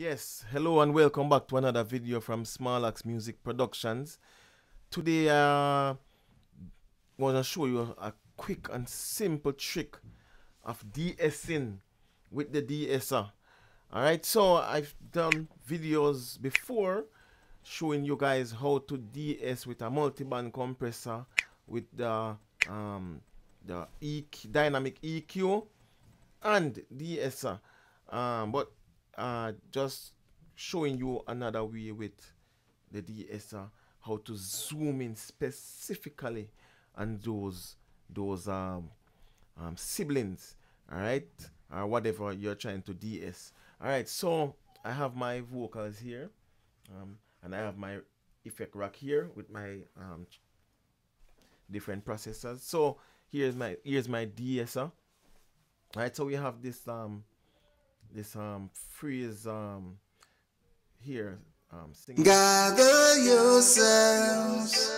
Yes, hello and welcome back to another video from Small Axe Music Productions. Today uh, I want to show you a quick and simple trick of de-essing with the de-esser. Alright, so I've done videos before showing you guys how to de-ess with a multi-band compressor with the um, the EQ, dynamic EQ and de-esser. Um, but uh, just showing you another way with the de-esser how to zoom in specifically on those those um, um, sibilants all right? Or whatever you're trying to de-ess all right so I have my vocals here um, and I have my effect rack here with my um, different processors. So here's my here's my de-esser all right so we have this um this um phrase um here um singing. Gather yourselves,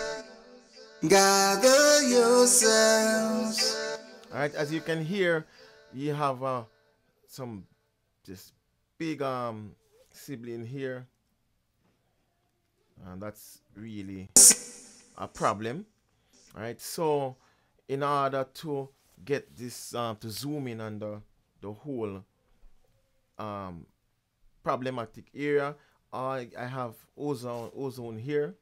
gather yourselves. all right as you can hear you have uh some this big um sibilant here and that's really a problem all right so in order to get this um, to zoom in on the the whole um, problematic area. I, I have Ozone Ozone here.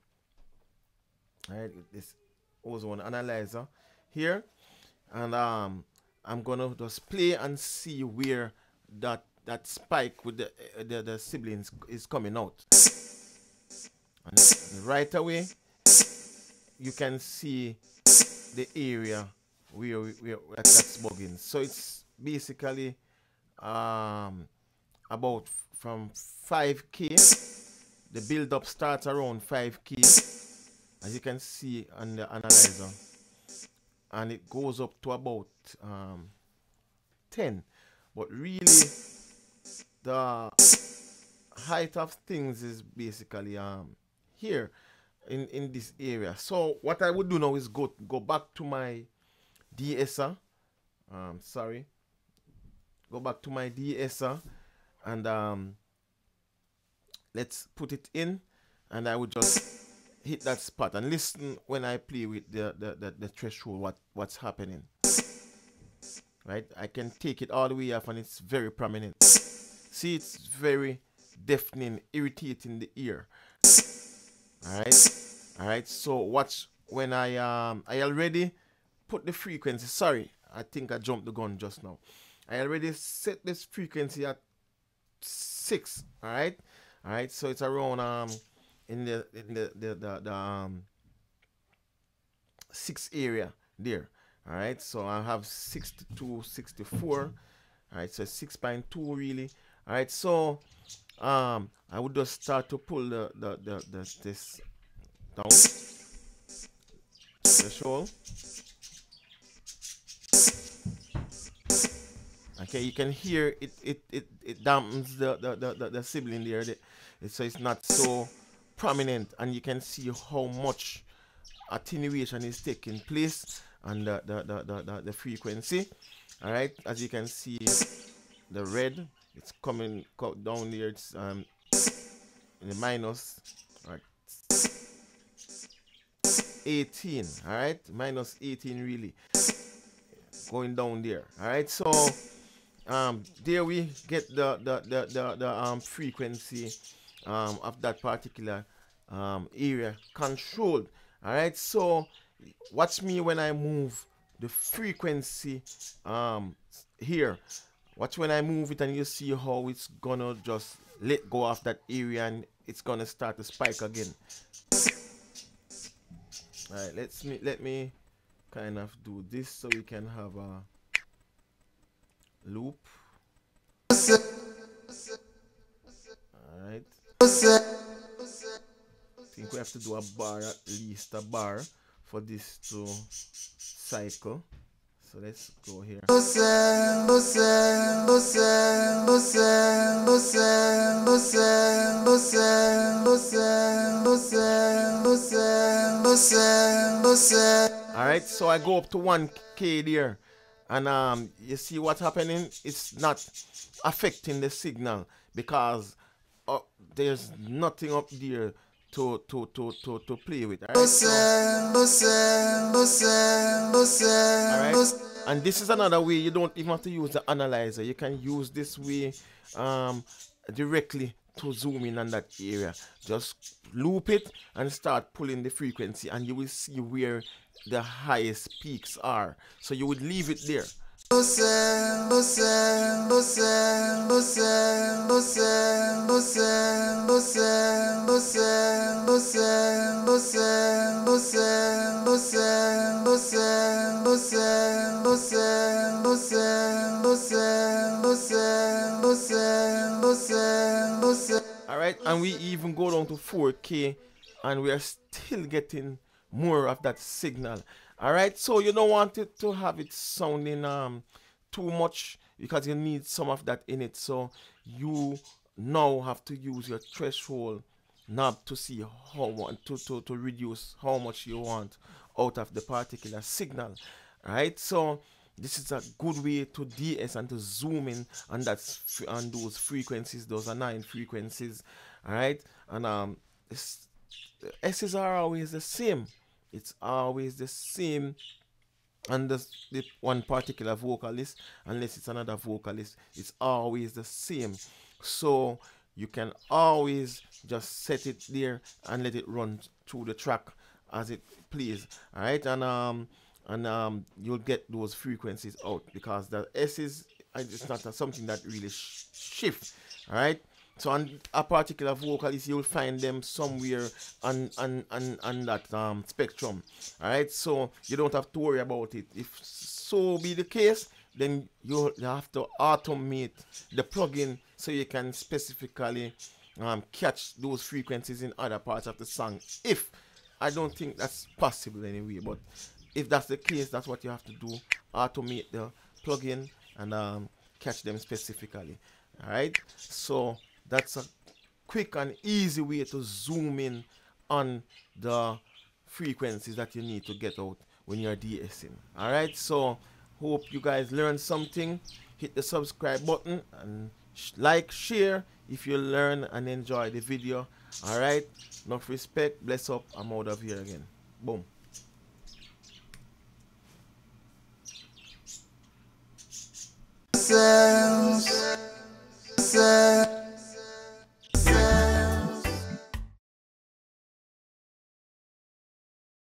Right, this Ozone analyzer here, and um, I'm gonna just play and see where that that spike with the uh, the, the sibilants is coming out. And right away, you can see the area where, where that's bugging. So it's basically um, about from 5k the build up starts around 5k as you can see on the analyzer. And it goes up to about um, 10 but really the height of things is basically um, here in in this area. So what I would do now is go go back to my de-esser. Um, sorry. Go back to my de-esser and um, let's put it in and I would just hit that spot and listen when I play with the, the, the, the threshold what, what's happening. Right? I can take it all the way off and it's very prominent. See it's very deafening irritating the ear. Alright? Alright? So watch when I um I already put the frequency. Sorry I think I jumped the gun just now. I already set this frequency at six. All right, all right. So it's around um in the in the the the, the um six area there. All right. So I have 62, 64. All right. So 6.2 really. All right. So um I would just start to pull the the the, the this down threshold. Okay you can hear it it it, it dampens the the, the, the, the sibilant there. The, so it's not so prominent and you can see how much attenuation is taking place and the the, the, the, the, the frequency. All right as you can see the red it's coming down there. It's um the minus right 18 all right minus 18 really going down there. All right so um, there we get the the the the, the um, frequency um, of that particular um, area controlled. All right, so watch me when I move the frequency um, here. Watch when I move it and you see how it's gonna just let go of that area and it's gonna start to spike again. All right, let's me let me kind of do this so we can have a loop. Alright. Think we have to do a bar, at least a bar, for this to cycle. So let's go here. Alright, so I go up to 1k there and um, you see what's happening it's not affecting the signal because uh, there's nothing up there to to to to, to play with. All right? And this is another way you don't even have to use the analyzer. You can use this way um, directly to zoom in on that area. Just loop it and start pulling the frequency and you will see where the highest peaks are. So you would leave it there. Alright, and we even go down to 4K and we are still getting more of that signal. Alright, so you don't want it to have it sounding um too much because you need some of that in it. So you now have to use your threshold knob to see how want to, to, to reduce how much you want out of the particular signal. Right, so this is a good way to de-ess and to zoom in on that on those frequencies. Those are nine frequencies, all right. And um, S's are always the same. It's always the same and the, the one particular vocalist unless it's another vocalist it's always the same so you can always just set it there and let it run through the track as it plays all right and um and um you'll get those frequencies out because the s is it's not something that really sh shift all right so on a particular vocalist, you'll find them somewhere on on, on, on that um, spectrum. Alright, so you don't have to worry about it. If so be the case, then you have to automate the plugin so you can specifically um, catch those frequencies in other parts of the song. If I don't think that's possible anyway, but if that's the case, that's what you have to do. Automate the plugin and um, catch them specifically. Alright, so that's a quick and easy way to zoom in on the frequencies that you need to get out when you're de-essing. Alright, so hope you guys learned something. Hit the subscribe button and sh like, share if you learn and enjoy the video. Alright, enough respect, bless up, I'm out of here again. Boom. sense. sense.